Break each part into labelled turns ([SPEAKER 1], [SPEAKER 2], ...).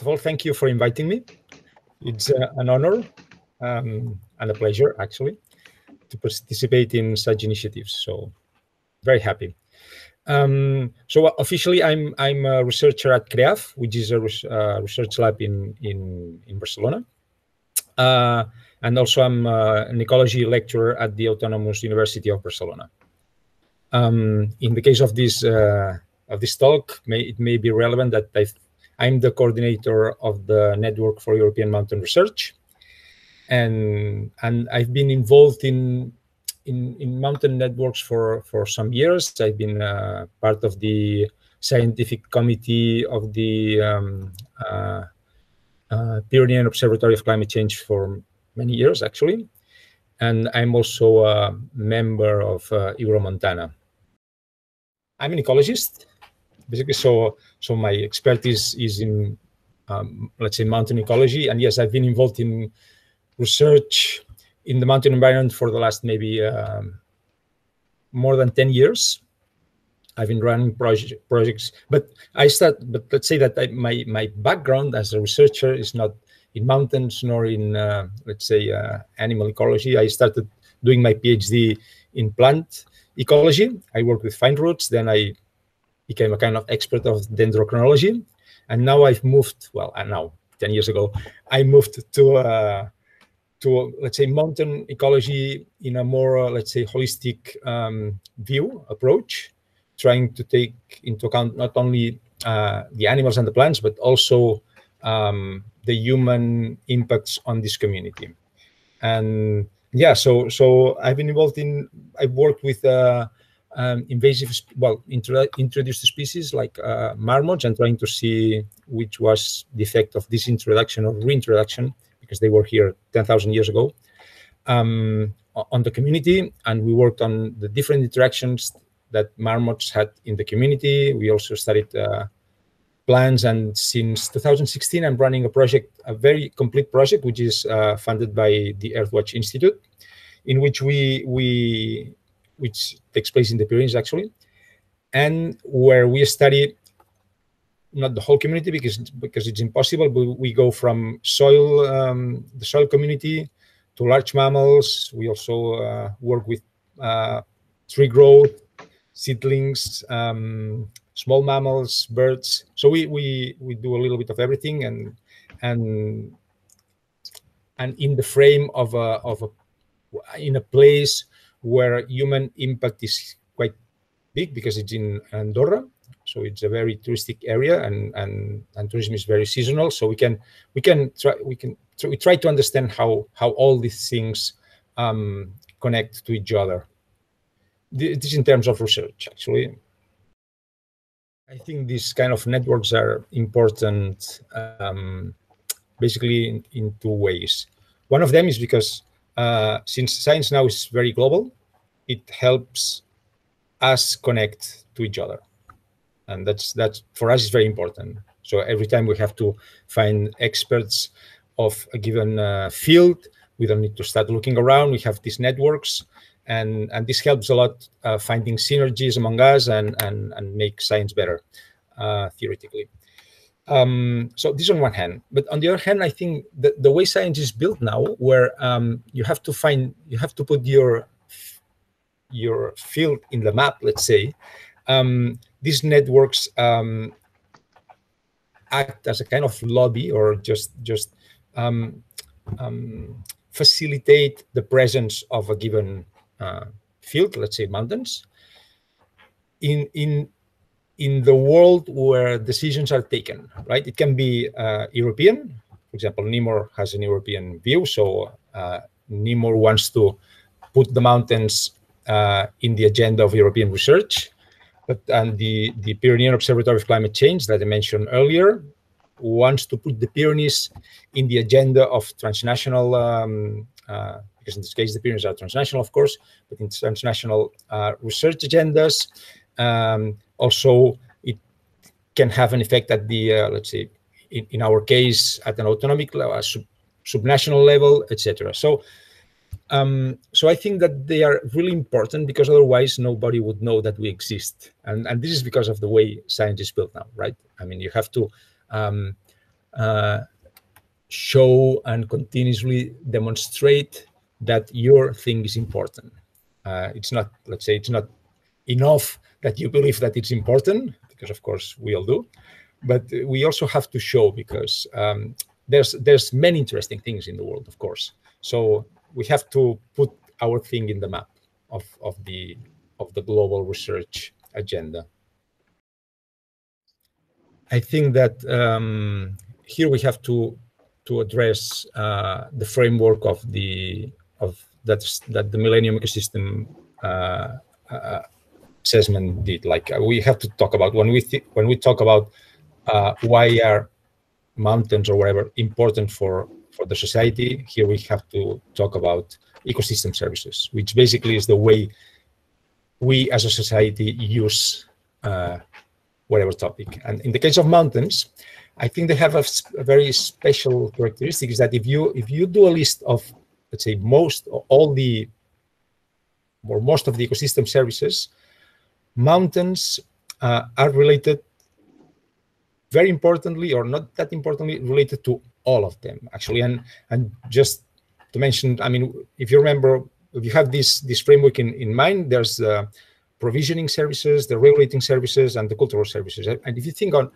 [SPEAKER 1] first of all, thank you for inviting me. It's uh, an honor um, and a pleasure, actually, to participate in such initiatives. So, very happy. Um, so officially, I'm I'm a researcher at CREAF, which is a res uh, research lab in in in Barcelona, uh, and also I'm uh, an ecology lecturer at the Autonomous University of Barcelona. Um, in the case of this uh, of this talk, may, it may be relevant that i I'm the coordinator of the Network for European Mountain Research, and and I've been involved in in, in mountain networks for for some years. I've been uh, part of the scientific committee of the um, uh, uh, Pyrenean Observatory of Climate Change for many years, actually, and I'm also a member of uh, Euromontana. I'm an ecologist, basically. So, so my expertise is in, um, let's say, mountain ecology. And yes, I've been involved in research in the mountain environment for the last maybe um, more than 10 years. I've been running project, projects, but I start, but let's say that I, my, my background as a researcher is not in mountains nor in, uh, let's say, uh, animal ecology. I started doing my PhD in plant ecology. I worked with fine roots. Then I became a kind of expert of dendrochronology. And now I've moved, well, and now 10 years ago, I moved to, uh, to let's say, mountain ecology in a more, uh, let's say, holistic um, view approach, trying to take into account not only uh, the animals and the plants, but also um, the human impacts on this community. And yeah, so so I've been involved in. I've worked with uh, um, invasive, well, intro, introduced species like uh, marmots, and trying to see which was the effect of this introduction or reintroduction because they were here 10,000 years ago um, on the community. And we worked on the different interactions that marmots had in the community. We also studied uh, plans, and since 2016, I'm running a project, a very complete project, which is uh, funded by the Earthwatch Institute, in which we we which takes place in the Pyrenees actually, and where we study not the whole community because because it's impossible. But we go from soil um, the soil community to large mammals. We also uh, work with uh, tree growth, seedlings, um, small mammals, birds. So we we we do a little bit of everything, and and and in the frame of a of a in a place where human impact is quite big because it's in Andorra. So it's a very touristic area, and and and tourism is very seasonal. So we can we can try we can we try to understand how how all these things um, connect to each other. This in terms of research, actually. I think these kind of networks are important um, basically in, in, two ways. One of them is because uh, since science now is very global, it helps us connect to each other. And that's, that's for us, is very important. So every time we have to find experts of a given uh, field, we don't need to start looking around. We have these networks and and this helps a lot uh, finding synergies among us and and and make science better uh, theoretically. Um, so this on one hand, but on the other hand, I think the, the way science is built now, where um, you have to find, you have to put your your field in the map, let's say, um, these networks um, act as a kind of lobby or just just um, um, facilitate the presence of a given uh, field, let's say mountains, in in in the world where decisions are taken, right? It can be uh, European. For example, NEMOR has an European view, so uh, NEMOR wants to put the mountains uh, in the agenda of European research. But and the the Pyrenean Observatory of Climate Change that I mentioned earlier wants to put the Pyrenees in the agenda of transnational um, uh, because in this case the Pyrenees are transnational, of course, but in transnational uh, research agendas. Um, also, it can have an effect at the, uh, let's say, in, in, our case, at an autonomic level, sub, subnational level, etc. So, um, so I think that they are really important because otherwise nobody would know that we exist, and and this is because of the way science is built now, right? I mean, you have to um, uh, show and continuously demonstrate that your thing is important. Uh, it's not, let's say, it's not enough that you believe that it's important, because of course we all do, but we also have to show because um, there's there's many interesting things in the world, of course. So we have to put our thing in the map of, of the of the global research agenda. I think that um, here we have to to address uh, the framework of the of that's that the Millennium Ecosystem uh, uh, assessment did. Like uh, we have to talk about when we think when we talk about uh, why are mountains or whatever important for for the society. Here we have to talk about ecosystem services, which basically is the way we as a society use uh, whatever topic. And in the case of mountains, I think they have a, a, very special characteristic is that if you if you do a list of let's say most or all the or most of the ecosystem services, mountains uh, are related very importantly or not that importantly related to all of them actually. And and just to mention i mean if you remember if you have this this framework in in mind there's uh, provisioning services the regulating services and the cultural services. And if you think on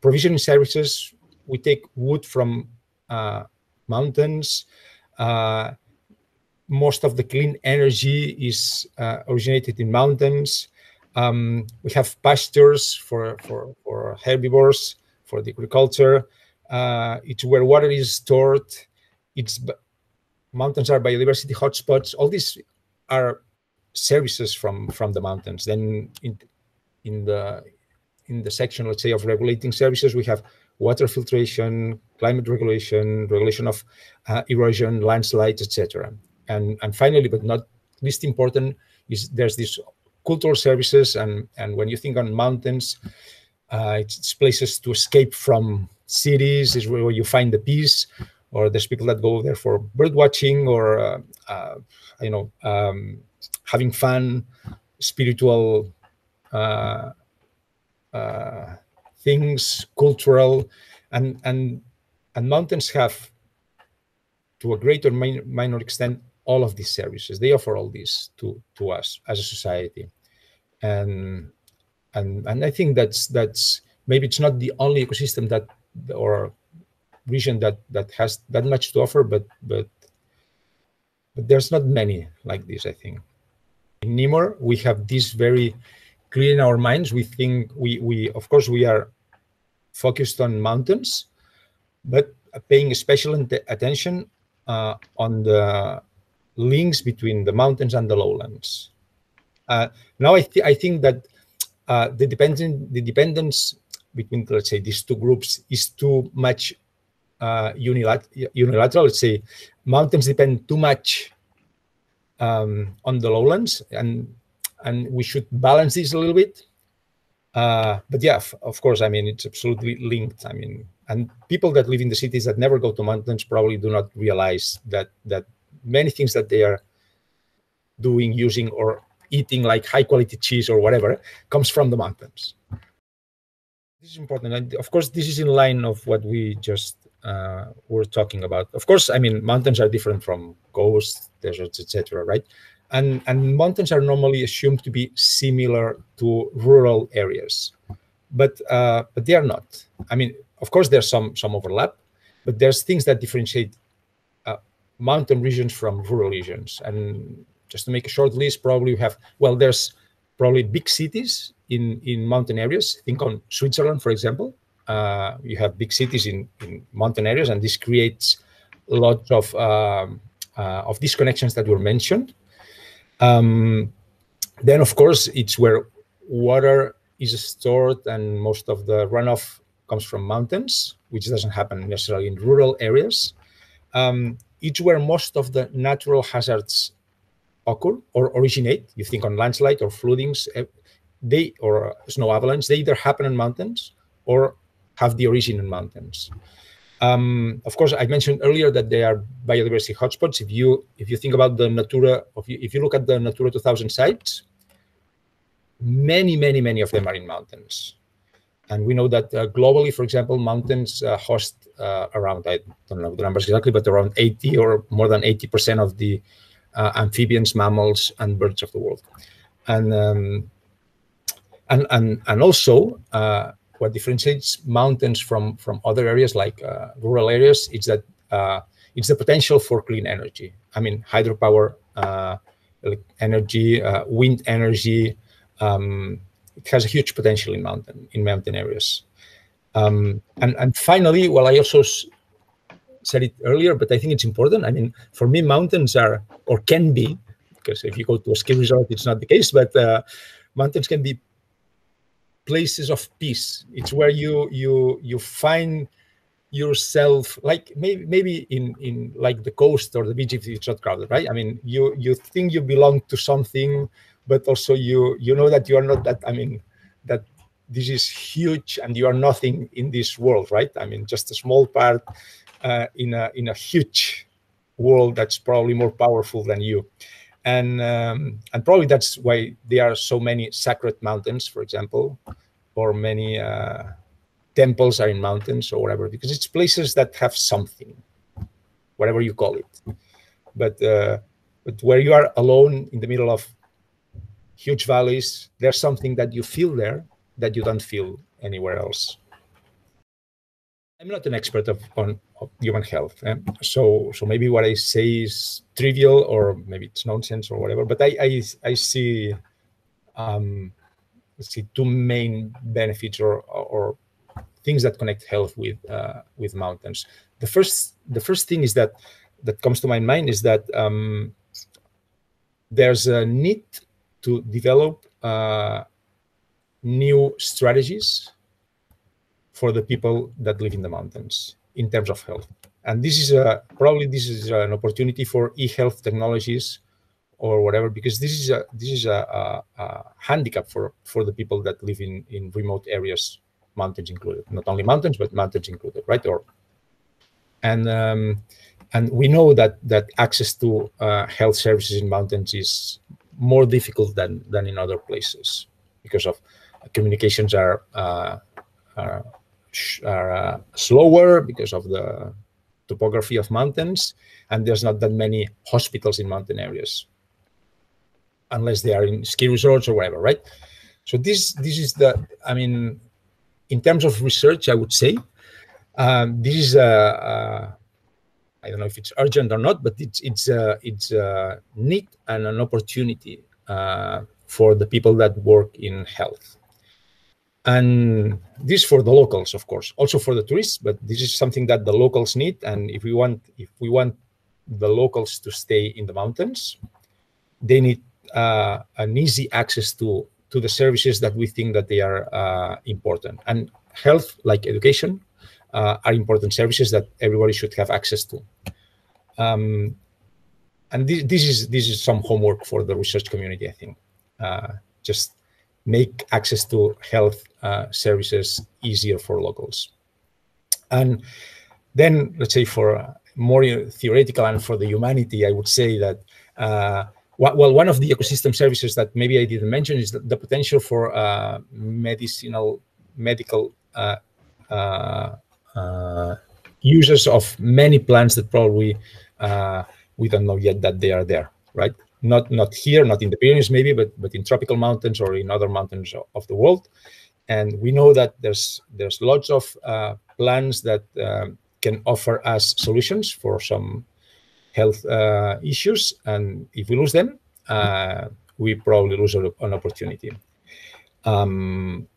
[SPEAKER 1] provisioning services we take wood from uh, mountains uh, most of the clean energy is uh, originated in mountains um, we have pastures for, for, for herbivores, for the agriculture. Uh, it's where water is stored. It's mountains are biodiversity hotspots. All these are services from from the mountains. Then in in the in the section, let's say, of regulating services, we have water filtration, climate regulation, regulation of uh, erosion, landslides, etc. And and finally, but not least important, is there's this cultural services. And, and when you think on mountains, uh, it's, places to escape from cities, is where you find the peace. Or there's people that go there for bird watching or, uh, uh, you know, um, having fun, spiritual uh, uh, things, cultural, and and and mountains have, to a greater minor extent, all of these services. They offer all these to to us as a society and and and I think that's that's maybe it's not the only ecosystem that or region that that has that much to offer, but but but there's not many like this. I think in Nemor we have this very clear in our minds. We think we we of course we are focused on mountains, but paying special attention uh, on the links between the mountains and the lowlands. Uh, now I, th I think that uh, the the dependence between let's say these two groups is too much uh, unilat unilateral. Let's say mountains depend too much um, on the lowlands, and and we should balance this a little bit. Uh, but yeah, of course, I mean it's absolutely linked. I mean, and people that live in the cities that never go to mountains probably do not realize that that many things that they are doing using or eating like high quality cheese or whatever comes from the mountains. This is important. And of course, this is in line of what we just uh, were talking about. Of course, I mean, mountains are different from coasts, deserts, etc., right? And, and mountains are normally assumed to be similar to rural areas, but uh, but they are not. I mean, of course, there's some some overlap, but there's things that differentiate mountain regions from rural regions, and just to make a short list, probably we have, well, there's probably big cities in, in mountain areas. Think on Switzerland, for example. Uh, you have big cities in, in mountain areas, and this creates lots of, um, uh, of disconnections that were mentioned. Um, then, of course, it's where water is stored and most of the runoff comes from mountains, which doesn't happen necessarily in rural areas. Um, it's where most of the natural hazards occur or originate. You think on landslide or floodings, eh, they or snow avalanche, they either happen in mountains or have the origin in mountains. Um, of course, I mentioned earlier that they are biodiversity hotspots. If you if you think about the Natura, if you look at the Natura 2000 sites, many, many, many of them are in mountains. And we know that uh, globally, for example, mountains uh, host uh, around, I don't know the numbers exactly, but around 80 or more than 80% of the uh, amphibians, mammals, and birds of the world. And, um, and, and, and also, uh, what differentiates mountains from, from other areas like uh, rural areas is that it's the potential for clean energy. I mean, hydropower energy, wind energy, um, it has a huge potential in mountain in mountain areas. Um, and and finally, well, I also said it earlier, but I think it's important. I mean, for me, mountains are or can be because if you go to a ski resort, it's not the case, but uh, mountains can be places of peace. It's where you you you find yourself like maybe maybe in in like the coast or the beach if it's not crowded right i mean you you think you belong to something but also you you know that you are not that i mean that this is huge and you are nothing in this world right? I mean just a small part uh, in a in a huge world that's probably more powerful than you. And um, and probably that's why there are so many sacred mountains for example or many uh, temples are in mountains or whatever because it's places that have something whatever you call it. But uh, but where you are alone in the middle of huge valleys. There's something that you feel there that you don't feel anywhere else. I'm not an expert of, on of human health, eh? so so maybe what I say is trivial or maybe it's nonsense or whatever. But I I, I see um, see two main benefits or or things that connect health with uh, with mountains. The first the first thing is that that comes to my mind is that um, there's a need to develop uh, new strategies for the people that live in the mountains in terms of health. And this is a, probably this is an opportunity for e-health technologies or whatever, because this is a this is a, a, a, handicap for for the people that live in in remote areas, mountains included. Not only mountains, but mountains included, right? Or and um, and we know that that access to uh, health services in mountains is more difficult than than in other places because of communications are uh, are, are uh, slower because of the topography of mountains, and there's not that many hospitals in mountain areas, unless they are in ski resorts or whatever, right? So this this is the I mean, in terms of research, I would say um, this is a, a I don't know if it's urgent or not, but it's it's a it's a need and an opportunity uh, for the people that work in health. And this for the locals, of course, also for the tourists, but this is something that the locals need. And if we want if we want the locals to stay in the mountains, they need uh, an easy access to to the services that we think that they are uh, important. And health, like education, uh, are important services that everybody should have access to. Um, and this, this, is this is some homework for the research community, I think. Uh, just make access to health uh, services easier for locals. And then, let's say for more theoretical and for the humanity, I would say that uh, well, one of the ecosystem services that maybe I didn't mention is the, potential for uh, medicinal, medical uh, uh, uh, users of many plants that probably uh, we don't know yet that they are there, right? Not not here, not in the Pyrenees maybe, but but in tropical mountains or in other mountains of the world. And we know that there's there's lots of uh, plants that um, can offer us solutions for some health uh, issues. And if we lose them, uh, we probably lose an opportunity. Um,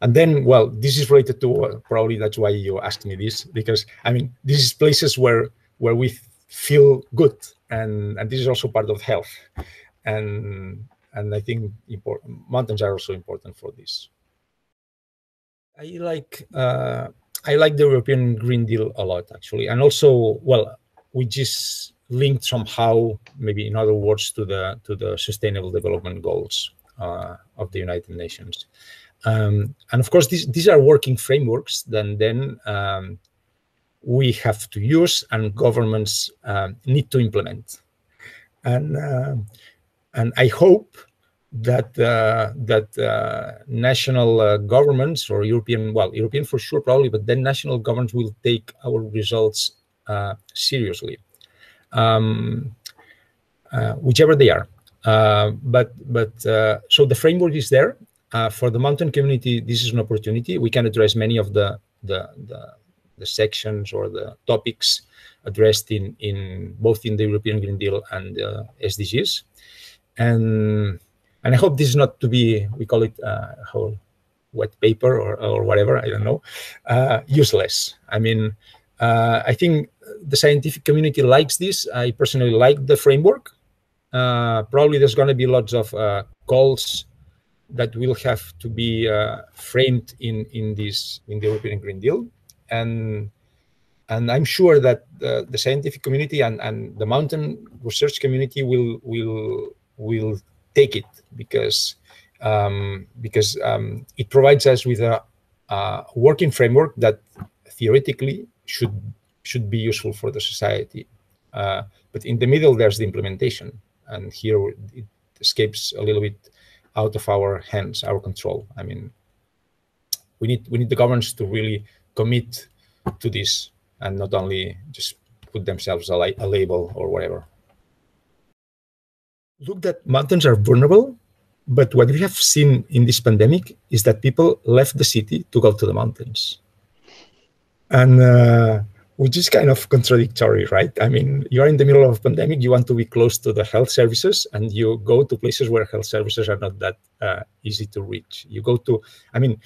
[SPEAKER 1] and then, well, this is related to uh, probably that's why you asked me this because I mean, this is places where where we feel good, and and this is also part of health, and and I think important, mountains are also important for this. I like uh, I like the European Green Deal a lot actually, and also well, we just linked somehow, maybe in other words, to the to the Sustainable Development Goals uh, of the United Nations. Um, and of course, these, these are working frameworks that then um, we have to use and governments uh, need to implement. And, uh, and I hope that uh, that uh, national uh, governments or European, well, European for sure, probably, but then national governments will take our results uh, seriously, um, whichever they are. But but so the framework is there for the mountain community. This is an opportunity. We can address many of the the, the, the sections or the topics addressed in in both in the European Green Deal and SDGs, and and I hope this is not to be, we call it uh, whole wet paper or, or whatever, I don't know, uh, useless. I mean, uh, I think the scientific community likes this. I personally like the framework. Uh, probably there's going to be lots of uh, calls that will have to be uh, framed in in this in the European Green Deal, and and I'm sure that the, the scientific community and, and the mountain research community will will will take it because um, because um, it provides us with a, a, working framework that theoretically should should be useful for the society. Uh, but in the middle, there's the implementation, and here it escapes a little bit out of our hands, our control. I mean, we need we need the governments to really commit to this and not only just put themselves a, a label or whatever look that mountains are vulnerable, but what we have seen in this pandemic is that people left the city to go to the mountains. And uh, which is kind of contradictory, right? I mean, you're in the middle of a pandemic, you want to be close to the health services, and you go to places where health services are not that uh, easy to reach. You go to, I mean,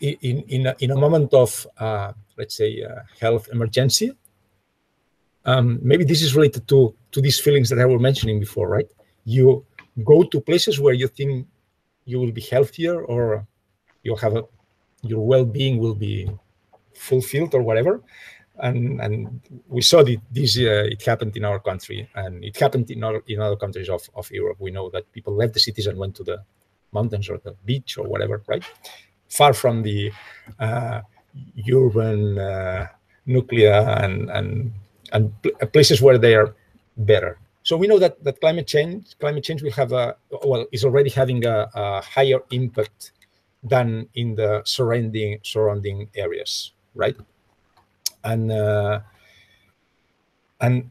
[SPEAKER 1] in in a, in a moment of uh, let's say uh, health emergency, um, maybe this is related to to these feelings that I was mentioning before, right? You go to places where you think you will be healthier or you'll have a your well-being will be fulfilled or whatever and and we saw that this uh, it happened in our country and it happened in other in other countries of, of Europe. We know that people left the cities and went to the mountains or the beach or whatever, right? Far from the uh, urban uh, nuclear and and and places where they are better. So we know that, that climate change climate change will have a well is already having a, a higher impact than in the surrounding surrounding areas, right? And uh, and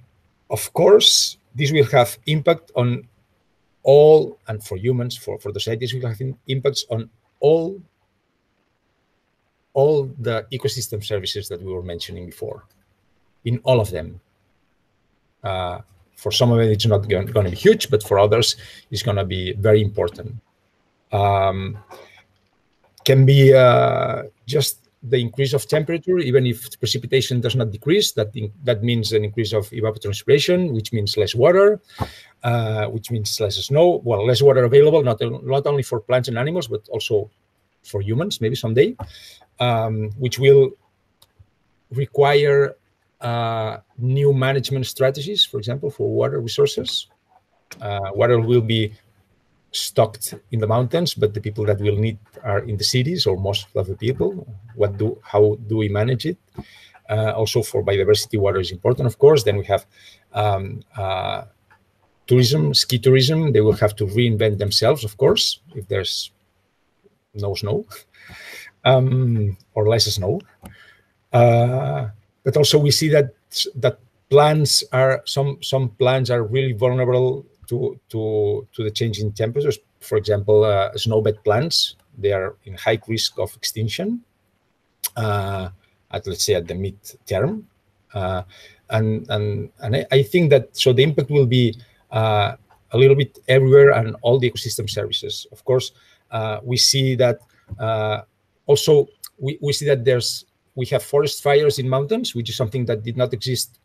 [SPEAKER 1] of course this will have impact on all and for humans for for the societies will have impacts on all all the ecosystem services that we were mentioning before in all of them. Uh, for some of it, it's not going, to be huge, but for others, it's going to be very important. Um, can be uh, just the increase of temperature, even if precipitation does not decrease, that that means an increase of evapotranspiration, which means less water, uh, which means less snow. Well, less water available, not, not only for plants and animals, but also for humans, maybe someday, um, which will require uh, new management strategies, for example, for water resources. Uh, water will be stocked in the mountains, but the people that will need are in the cities, or most of the people. What do how do we manage it? Uh, also, for biodiversity, water is important, of course. Then we have um, uh, tourism, ski tourism. They will have to reinvent themselves, of course, if there's no snow um, or less snow. Uh, but also we see that that plants are some some plants are really vulnerable to to to the change in temperatures. For example, uh, snowbed plants they are in high risk of extinction uh, at let's say at the mid term, uh, and and and I, I, think that so the impact will be uh, a little bit everywhere and all the ecosystem services. Of course, uh, we see that uh, also we, we see that there's we have forest fires in mountains, which is something that did not exist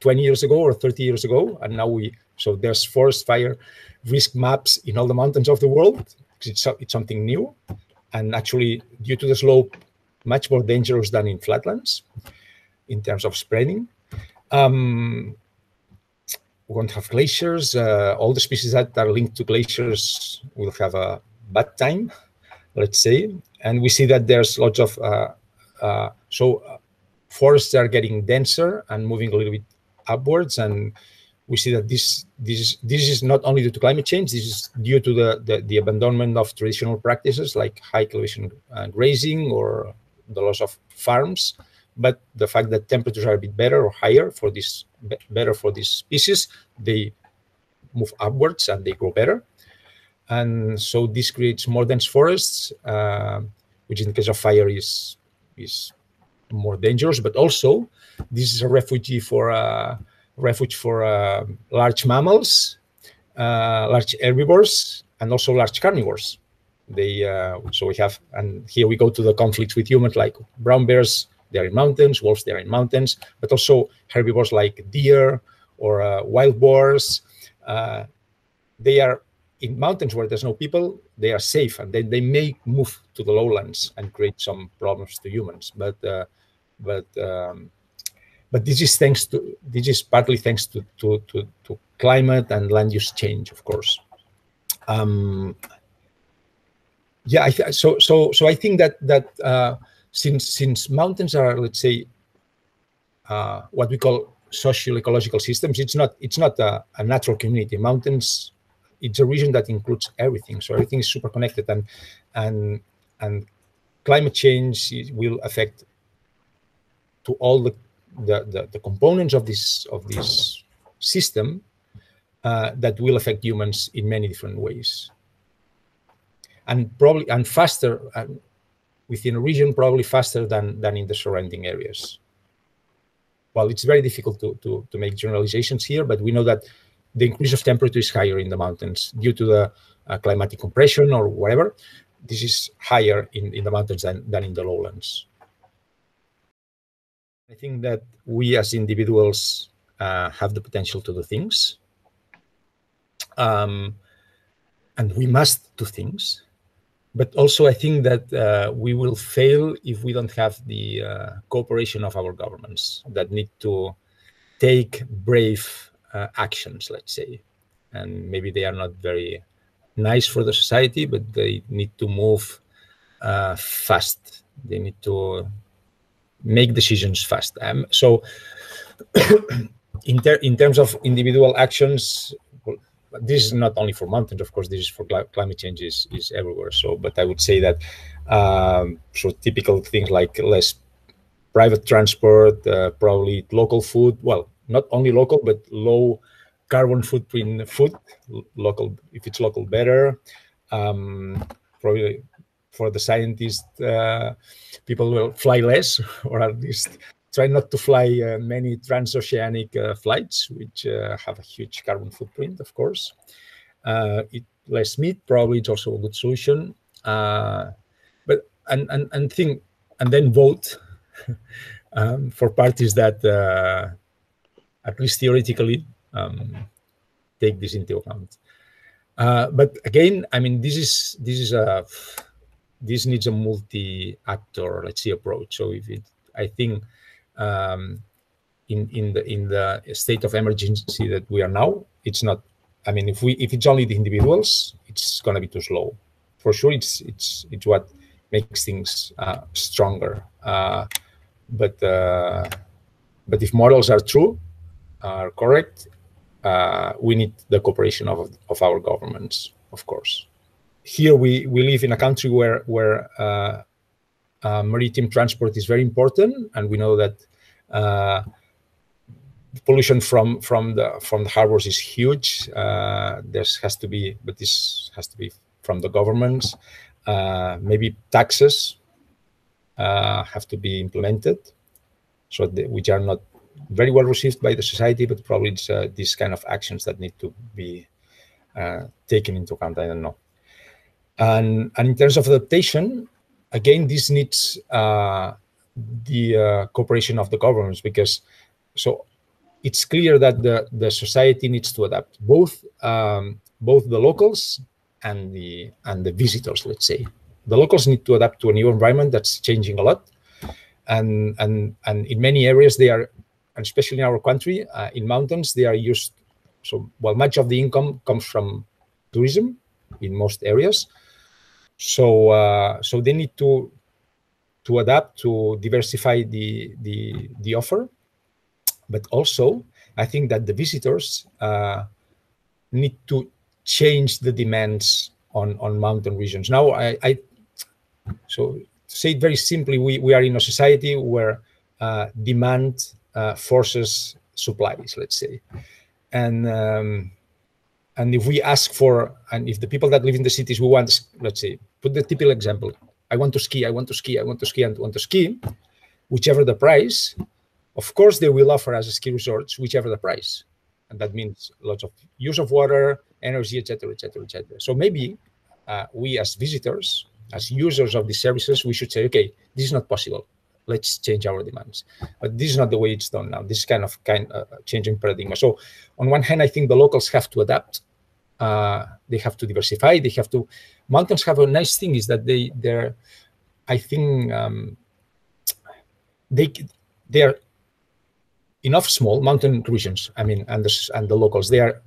[SPEAKER 1] 20 years ago or 30 years ago. And now we, so there's forest fire risk maps in all the mountains of the world. It's, it's something new. And actually, due to the slope, much more dangerous than in flatlands in terms of spreading. Um, we won't have glaciers. Uh, all the species that are linked to glaciers will have a bad time, let's say. And we see that there's lots of uh, uh, so uh, forests are getting denser and moving a little bit upwards, and we see that this this this is not only due to climate change. This is due to the the, the abandonment of traditional practices like high elevation uh, grazing or the loss of farms, but the fact that temperatures are a bit better or higher for this better for these species, they move upwards and they grow better, and so this creates more dense forests, uh, which in the case of fire is is more dangerous, but also this is a refugee for. Uh, refuge for uh, large mammals, uh, large herbivores, and also large carnivores. They uh, so we have, and here we go to the conflicts with humans, like brown bears. They are in mountains, wolves. They are in mountains, but also herbivores like deer or wild boars. they are in mountains where there's no people, they are safe, and then they may move to the lowlands and create some problems to humans. But uh, but um, but this is thanks to this is partly thanks to to to, to climate and land use change, of course. Um, yeah, I so so so I think that that uh, since since mountains are let's say uh, what we call social ecological systems, it's not it's not a, a natural community. Mountains, it's a region that includes everything, so everything is super connected, and and and climate change will affect to all the the, the, the components of this of this system uh, that will affect humans in many different ways. And probably and faster and within a region probably faster than than in the surrounding areas. Well it's very difficult to, to, to make generalizations here but we know that the increase of temperature is higher in the mountains due to the uh, climatic compression or whatever. This is higher in, in the mountains than, than in the lowlands I think that we as individuals uh, have the potential to do things. Um, and we must do things. But also, I think that uh, we will fail if we don't have the uh, cooperation of our governments that need to take brave uh, actions, let's say. And maybe they are not very nice for the society, but they need to move uh, fast. They need to make decisions fast. Um, so, in, ter in terms of individual actions, well, this is not only for mountains, of course, this is for climate change is, is everywhere. So, but I would say that um, so typical things like less private transport, uh, probably local food. Well, not only local, but low carbon footprint food. Local, if it's local, better. Um, probably for the scientists, uh, people will fly less, or at least try not to fly uh, many transoceanic uh, flights, which uh, have a huge carbon footprint, of course. Uh, it, less meat, probably it's also a good solution. Uh, but and and and think and then vote um, for parties that, at least theoretically, um, take this into account. but again, I mean, this is this is a this needs a multi-actor, let's say, approach. So if it, I think, um, in in the in the state of emergency that we are now, it's not. I mean, if we if it's only the individuals, it's gonna be too slow. For sure, it's it's it's what makes things uh, stronger. Uh, but uh, but if models are true, are correct, uh, we need the cooperation of of our governments, of course here we, we live in a country where, where uh, uh, maritime transport is very important, and we know that uh, pollution from from the from the harbors is huge. Uh, there has to be, but this has to be from the governments. Uh, maybe taxes uh, have to be implemented, so which are not very well received by the society, but probably it's these kind of actions that need to be taken into account. I don't know. And, and in terms of adaptation, again, this needs uh, the uh, cooperation of the governments because so it's clear that the, the society needs to adapt, both um, both the locals and the and the visitors, let's say. The locals need to adapt to a new environment that's changing a lot. And and and in many areas they are, and especially in our country, uh, in mountains, they are used so well much of the income comes from tourism in most areas so uh, so they need to to adapt to diversify the the the offer, but also I think that the visitors uh, need to change the demands on, on mountain regions. Now, I, I so to say it very simply, we, we are in a society where uh, demand uh, forces supplies, let's say. And um, and if we ask for, and if the people that live in the cities, we want, let's say, put the typical example, I want to ski, I want to ski, I want to ski, and want to ski, whichever the price, of course, they will offer us ski resorts, whichever the price. And that means lots of use of water, energy, etc., etc., etc. So maybe uh, we as visitors, as users of these services, we should say, okay, this is not possible. Let's change our demands. But this is not the way it's done now. This is kind of kind of uh, changing paradigm. So on one hand, I think the locals have to adapt. Uh, they have to diversify. They have to. Mountains have a nice thing is that they they're, I think um, they they are enough small mountain regions. I mean, and the and the locals they are,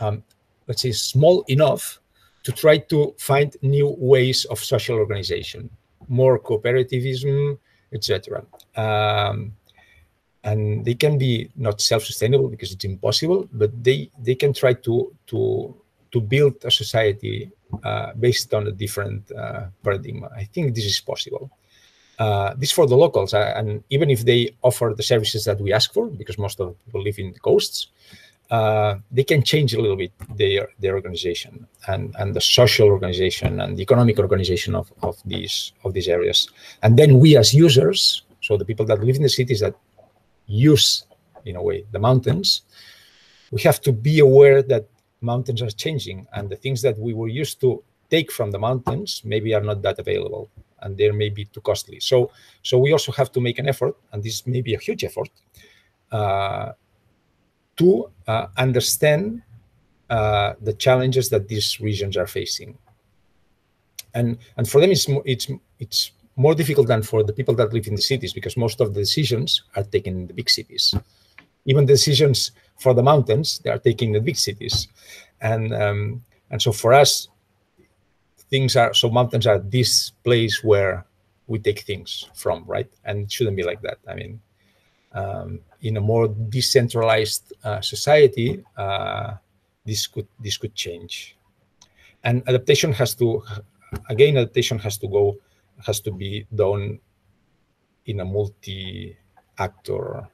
[SPEAKER 1] um, let's say, small enough to try to find new ways of social organization, more cooperativism, etc. Um, and they can be not self-sustainable because it's impossible, but they they can try to to to build a society uh, based on a different uh, paradigm. I think this is possible. Uh, this for the locals, uh, and even if they offer the services that we ask for, because most of people live in the coasts, uh, they can change a little bit their their organization and and the social organization and the economic organization of of these of these areas. And then we as users, so the people that live in the cities that use in a way the mountains, we have to be aware that mountains are changing and the things that we were used to take from the mountains maybe are not that available and they may be too costly. So, so we also have to make an effort, and this may be a huge effort, uh, to uh, understand uh, the challenges that these regions are facing. And and for them, it's it's it's more difficult than for the people that live in the cities because most of the decisions are taken in the big cities. Even the decisions for the mountains, they are taken in the big cities, and um, and so for us, things are so mountains are this place where we take things from, right? And it shouldn't be like that. I mean, um, in a more decentralized uh, society, uh, this could this could change, and adaptation has to again adaptation has to go has to be done in a multi-actor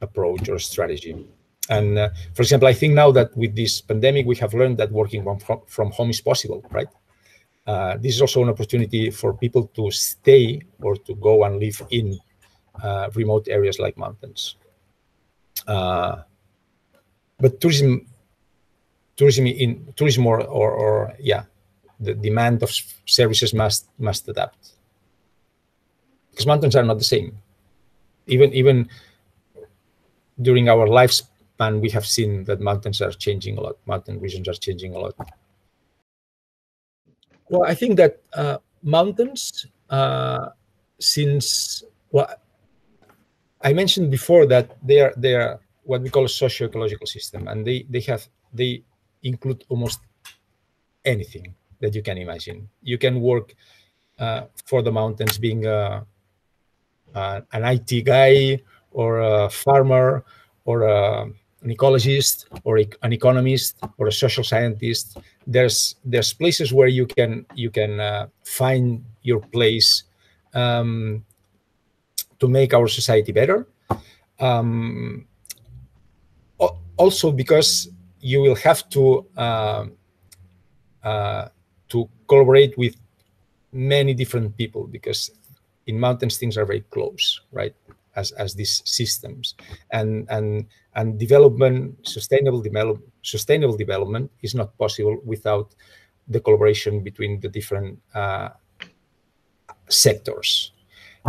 [SPEAKER 1] approach or strategy. And uh, for example, I think now that with this pandemic, we have learned that working from, from home is possible, right? Uh, this is also an opportunity for people to stay or to go and live in uh, remote areas like mountains. Uh, but tourism, tourism in tourism or, or, or yeah, the demand of services must must adapt because mountains are not the same. Even even during our lifespan, we have seen that mountains are changing a lot. Mountain regions are changing a lot. Well, I think that uh, mountains, uh, since well, I mentioned before that they are they are what we call a socio-ecological system, and they they have they include almost anything that you can imagine. You can work uh, for the mountains, being a, an IT guy or a farmer or a, an ecologist or an economist or a social scientist. There's there's places where you can you can uh, find your place um, to make our society better. Um, also because you will have to uh, uh, to collaborate with many different people because in mountains things are very close, right? As as these systems and and and development, sustainable develop, sustainable development is not possible without the collaboration between the different uh, sectors.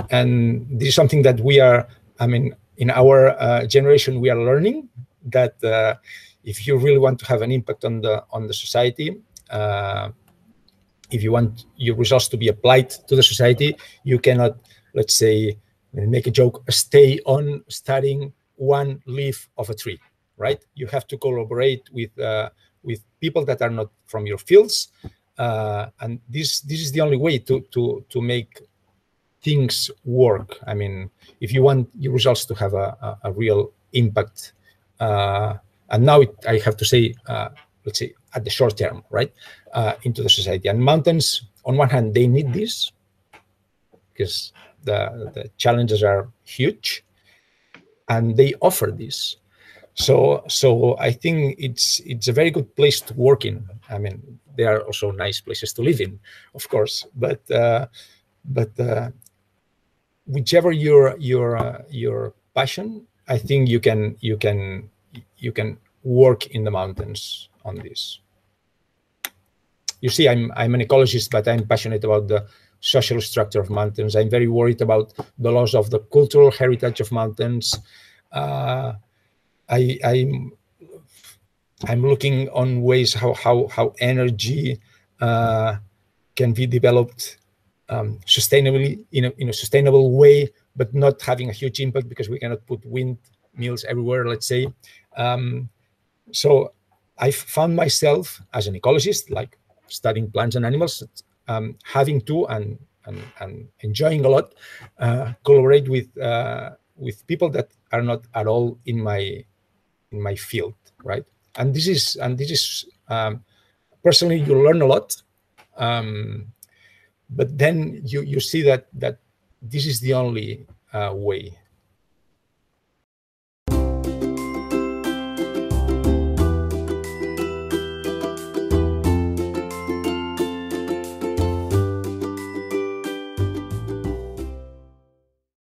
[SPEAKER 1] And this is something that we are, I mean, in our uh, generation, we are learning that uh, if you really want to have an impact on the on the society, uh, if you want your results to be applied to the society, you cannot, let's say, make a joke, stay on studying one leaf of a tree, right? You have to collaborate with uh, with people that are not from your fields, uh, and this this is the only way to to to make things work. I mean, if you want your results to have a, a, a real impact uh, and now it, I have to say, uh, let's say at the short term, right, uh, into the society. And mountains, on one hand, they need this because the, the challenges are huge and they offer this. So, so I think it's it's a very good place to work in. I mean, there are also nice places to live in, of course, but uh, but uh, whichever your your uh, your passion, I think you can you can you can work in the mountains on this. You see, I'm I'm an ecologist, but I'm passionate about the social structure of mountains. I'm very worried about the loss of the cultural heritage of mountains. Uh, I, I'm I'm looking on ways how how how energy uh, can be developed um, sustainably in a, in a sustainable way, but not having a huge impact because we cannot put windmills everywhere. Let's say. Um, so I found myself as an ecologist, like studying plants and animals, um, having to and, and, and enjoying a lot uh, collaborate with uh, with people that are not at all in my in my field, right? And this is and this is um, personally you learn a lot, um, but then you you see that that this is the only uh, way